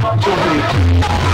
Pode ouvir.